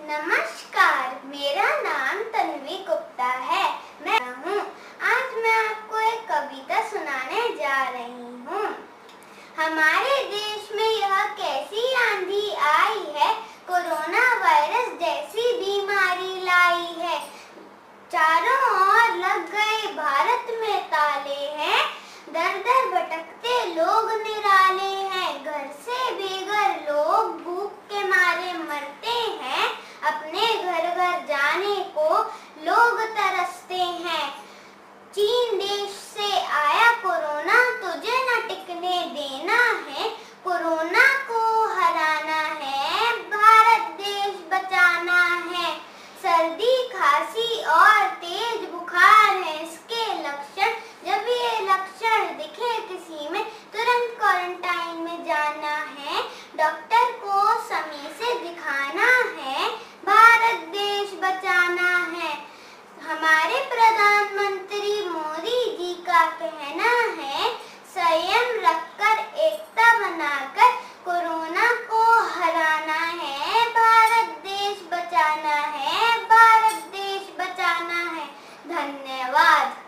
नमस्कार, मेरा नाम तन्वी गुप्ता है। मैं हूँ। आज मैं आपको एक कविता सुनाने जा रही हूँ। हमारे देश में यह कैसी आंधी आई है? कोरोना वायरस जैसी बीमारी लाई है। चारों चीन देश से आया कोरोना, तुझे न टिकने देना है। कोरोना को हराना है, भारत देश बचाना है। सर्दी, खांसी और तेज बुखार है, इसके लक्षण, जब ये लक्षण दिखे किसी में, तुरंत क्वारंटाइन में जाना है। डॉक्टर कहना है, संयम रखकर एकता बनाकर कोरोना को हराना है, भारत देश बचाना है, भारत देश बचाना है। धन्यवाद।